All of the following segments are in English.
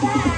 Yeah.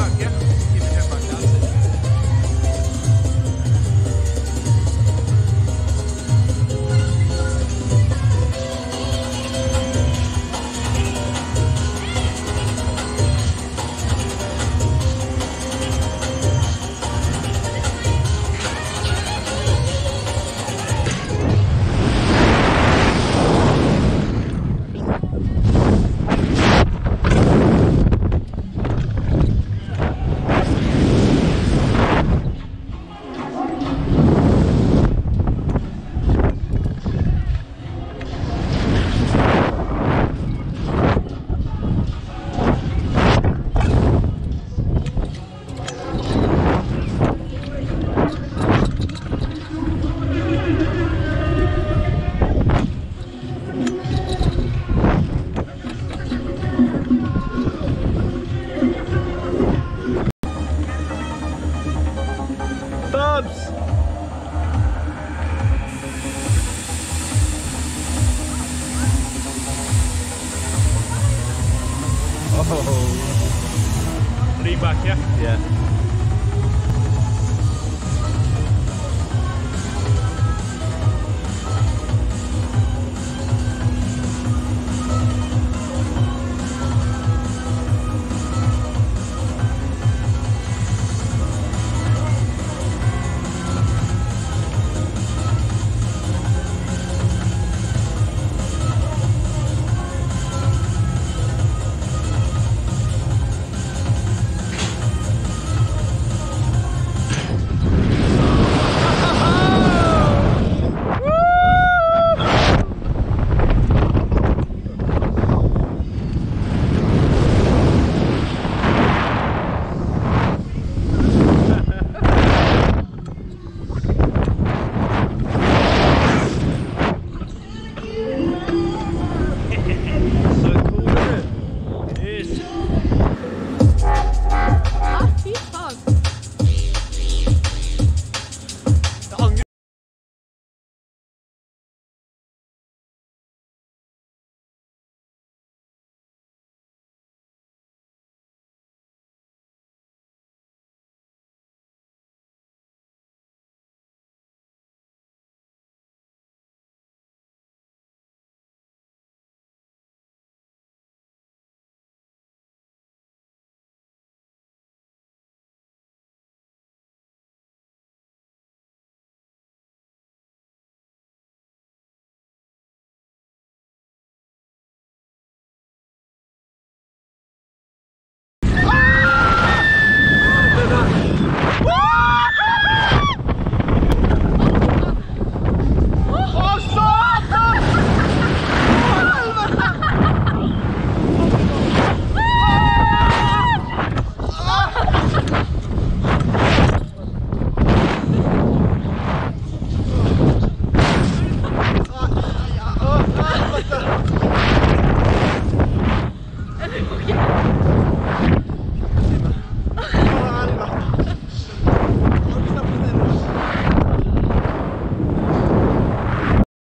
Back, yeah? Oh. Back, yeah? Yeah.